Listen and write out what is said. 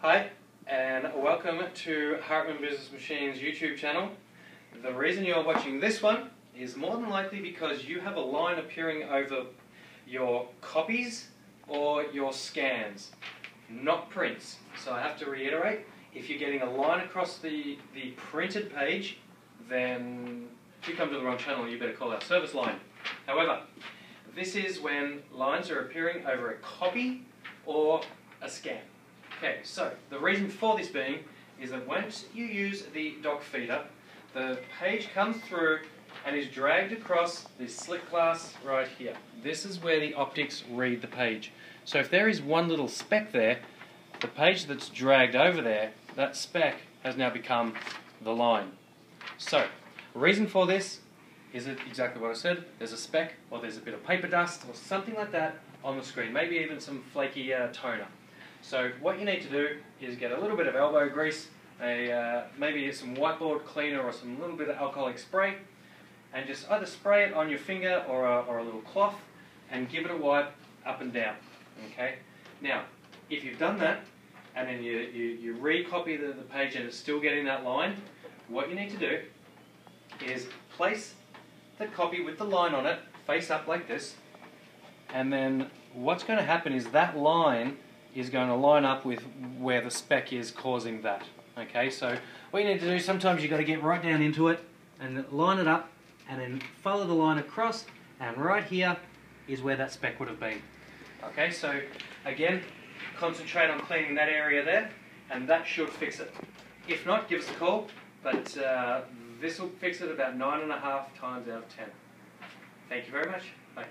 Hi, and welcome to Hartman Business Machines YouTube channel. The reason you're watching this one is more than likely because you have a line appearing over your copies or your scans, not prints. So I have to reiterate, if you're getting a line across the, the printed page, then if you come to the wrong channel, you better call our service line. However, this is when lines are appearing over a copy or a scan. Okay, so the reason for this being is that once you use the doc feeder, the page comes through and is dragged across this slick glass right here. This is where the optics read the page. So if there is one little speck there, the page that's dragged over there, that speck has now become the line. So, the reason for this is it exactly what I said. There's a speck or there's a bit of paper dust or something like that on the screen, maybe even some flaky uh, toner. So what you need to do is get a little bit of elbow grease, a, uh, maybe some whiteboard cleaner or some little bit of alcoholic spray, and just either spray it on your finger or a, or a little cloth and give it a wipe up and down. Okay. Now, if you've done that and then you, you, you recopy the, the page and it's still getting that line, what you need to do is place the copy with the line on it face up like this and then what's going to happen is that line is going to line up with where the speck is causing that. Okay, so what you need to do, sometimes you've got to get right down into it and line it up and then follow the line across and right here is where that speck would have been. Okay, so again, concentrate on cleaning that area there and that should fix it. If not, give us a call, but uh, this will fix it about nine and a half times out of ten. Thank you very much. Bye.